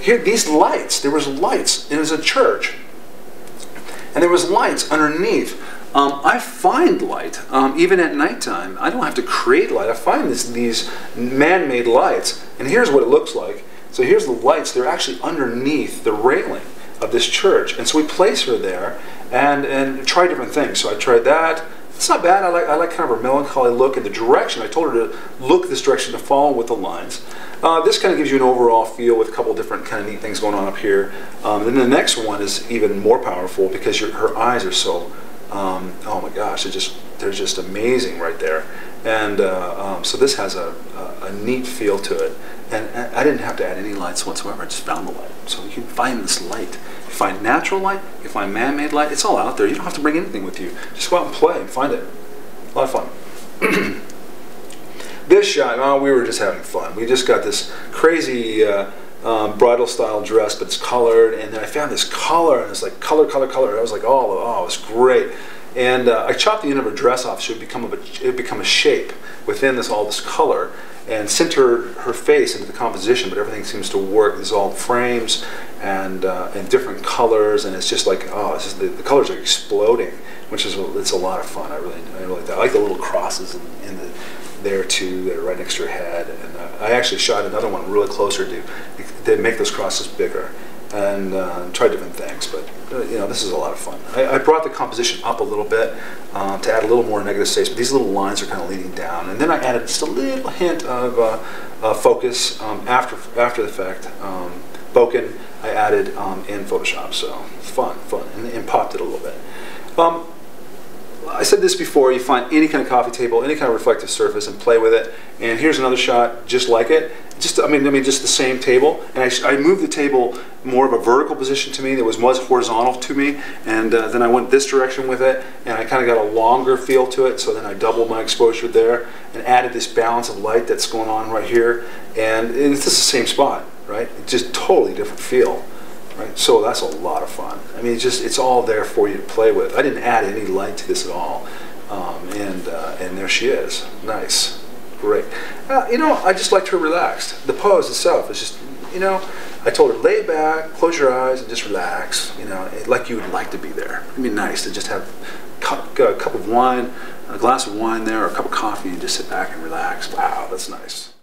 here, these lights, there was lights. It was a church. And there was lights underneath. Um, I find light, um, even at nighttime. I don't have to create light. I find this, these man-made lights. And here's what it looks like. So here's the lights. They're actually underneath the railing of this church. And so we place her there and, and try different things. So I tried that. It's not bad. I like, I like kind of a melancholy look in the direction. I told her to look this direction to follow with the lines. Uh, this kind of gives you an overall feel with a couple different kind of neat things going on up here. Um, then the next one is even more powerful because your, her eyes are so, um, oh my gosh, they're just, they're just amazing right there. And uh, um, so this has a, a, a, neat feel to it. And, and I didn't have to add any lights whatsoever. I just found the light. So you can find this light. You find natural light, you find man-made light. It's all out there. You don't have to bring anything with you. Just go out and play and find it. A lot of fun. this shot, oh, we were just having fun. We just got this crazy uh, um, bridal style dress, but it's colored. And then I found this color, and it's like color, color, color. I was like, oh, oh, it's great. And uh, I chopped the end of her dress off so it would become, a, it would become a shape within this all this color and center her face into the composition, but everything seems to work. There's all frames and uh, and different colors, and it's just like oh, just, the, the, colors are exploding, which is it's a lot of fun. I really I really I like the little crosses in, in the there too. that are right next to her head, and uh, I actually shot another one really closer to to make those crosses bigger and uh, tried different things. But uh, you know, this is a lot of fun. I, I brought the composition up a little bit um, to add a little more negative space, but these little lines are kind of leading down. And then I added just a little hint of uh, uh, focus um, after after the fact. Um, bokeh I added um, in Photoshop, so fun, fun, and, and popped it a little bit. I said this before, you find any kind of coffee table, any kind of reflective surface and play with it. And here's another shot just like it. Just, I mean, I mean, just the same table. And I, I moved the table more of a vertical position to me. That was, was horizontal to me. And uh, then I went this direction with it. And I kind of got a longer feel to it. So then I doubled my exposure there and added this balance of light that's going on right here. And it's just the same spot, right? It's just totally different feel. Right? So that's a lot of fun. I mean, it's just it's all there for you to play with. I didn't add any light to this at all, um, and uh, and there she is. Nice, great. Uh, you know, I just liked her relaxed. The pose itself is just, you know, I told her lay back, close your eyes, and just relax. You know, like you would like to be there. It'd be nice to just have a cup of wine, a glass of wine there, or a cup of coffee, and just sit back and relax. Wow, that's nice.